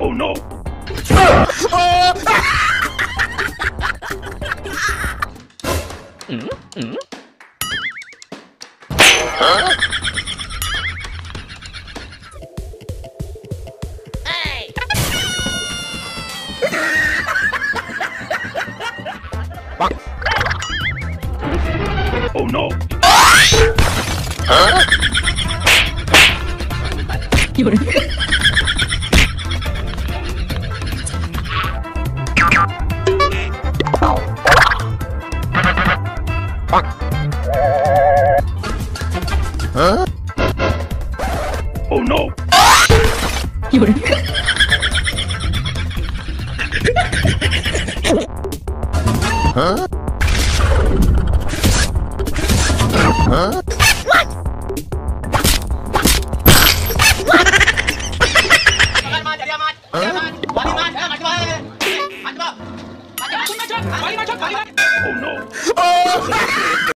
Oh no! Oh no! 有人。Oh Oh, no! 有人。What? Oh no! Oh!